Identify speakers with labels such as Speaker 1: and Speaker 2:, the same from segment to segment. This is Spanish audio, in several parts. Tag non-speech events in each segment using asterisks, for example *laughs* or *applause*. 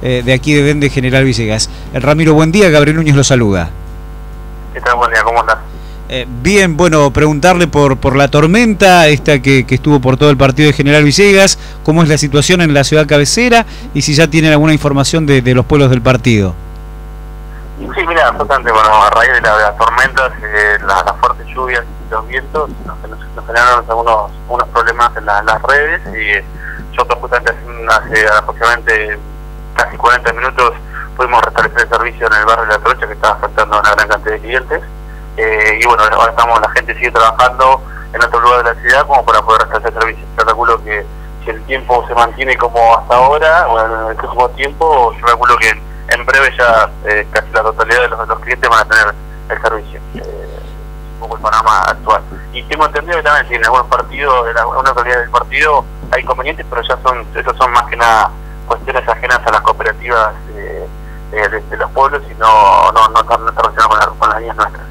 Speaker 1: Eh, de aquí de Vende General Villegas. Eh, Ramiro, buen día, Gabriel Núñez lo saluda.
Speaker 2: ¿Qué tal? Buen día, ¿cómo estás?
Speaker 1: Eh, bien, bueno, preguntarle por, por la tormenta, esta que, estuvo por todo el partido de General Villegas, cómo es la situación en la ciudad cabecera y si ya tienen alguna información de, los pueblos del partido.
Speaker 2: Sí, mira, bastante, bueno, a raíz de, las tormentas, las fuertes lluvias y los vientos, nos, generaron algunos, algunos problemas en, las redes y yo justamente hace aproximadamente 40 minutos pudimos restablecer el servicio en el barrio de La Trocha que estaba afectando a una gran cantidad de clientes. Eh, y bueno, ahora estamos, la gente sigue trabajando en otro lugar de la ciudad como para poder restablecer el servicio. Yo calculo que si el tiempo se mantiene como hasta ahora, bueno, en el próximo tiempo, yo calculo que en breve ya eh, casi la totalidad de los, clientes van a tener el servicio. Eh, un poco el panorama actual. Y tengo entendido que también si en algunos partidos, en algunas localidades del partido hay inconvenientes, pero ya son, esos son más que nada cuestiones ajenas a las cooperativas eh, de, los pueblos y no, no, no, está, relacionado con, las líneas nuestras.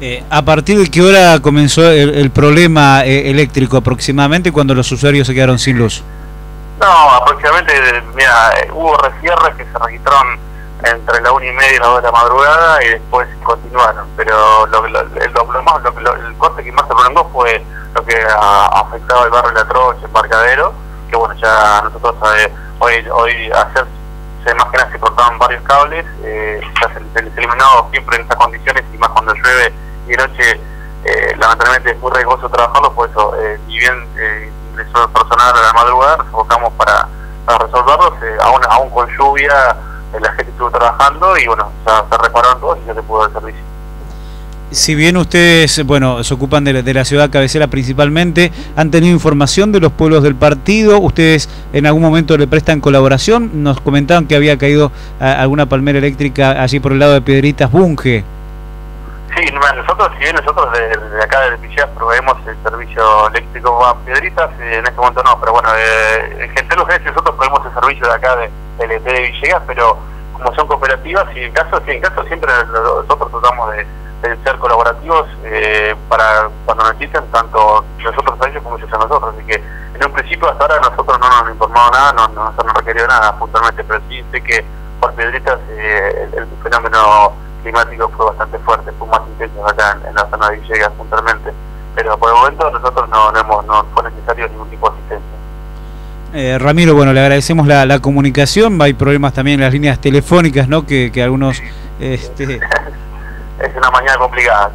Speaker 1: Eh, ¿A partir de qué hora comenzó el, problema eh, eléctrico aproximadamente cuando los usuarios se quedaron sin luz?
Speaker 2: No, aproximadamente, mira, hubo resierres que se registraron entre la una y media y las dos de la madrugada y después continuaron, pero lo, lo, lo, más, el corte que más se prolongó fue lo que afectaba el barrio de La Trocha, el Embarcadero, bueno, ya nosotros hoy, hoy hacer se más que nada se cortaban varios cables, eh, se, se, eliminó siempre en estas condiciones y más cuando llueve y de noche eh, lamentablemente es muy riesgoso trabajarlo, por eso eh, si bien eh, ingresó el personal a la madrugada, nos enfocamos para, resolverlos, eh, aún, aún con lluvia la gente estuvo trabajando y bueno, ya se repararon todos y ya se pudo dar servicio
Speaker 1: si bien ustedes, bueno, se ocupan de la, ciudad cabecera principalmente, ¿han tenido información de los pueblos del partido? ¿Ustedes en algún momento le prestan colaboración? Nos comentaban que había caído alguna palmera eléctrica allí por el lado de Piedritas Bunge.
Speaker 2: Sí, nosotros, si bien nosotros desde acá de Villegas proveemos el servicio eléctrico a Piedritas, eh, en este momento no, pero bueno, eh, en general nosotros proveemos el servicio de acá de, de, de Villegas, pero como son cooperativas, y en caso, sí, en caso siempre nosotros tratamos de ser colaborativos eh, para cuando necesiten tanto nosotros a ellos como ellos a nosotros. Así que en un principio hasta ahora nosotros no nos han informado nada, no, no nos han requerido nada puntualmente, pero sí sé que por Piedritas eh, el, fenómeno climático fue bastante fuerte, fue más intenso acá en, la zona de Villegas puntualmente. Pero por el momento nosotros no, no, hemos, no fue necesario ningún tipo de asistencia.
Speaker 1: Eh, Ramiro, bueno, le agradecemos la, la, comunicación. Hay problemas también en las líneas telefónicas, ¿no? Que, que algunos este, *laughs*
Speaker 2: es una mañana complicada.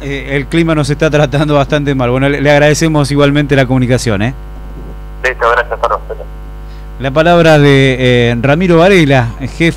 Speaker 1: Eh, el clima nos está tratando bastante mal. Bueno, le, agradecemos igualmente la comunicación. ¿eh?
Speaker 2: Listo, gracias a
Speaker 1: La palabra de eh, Ramiro Varela, jefe.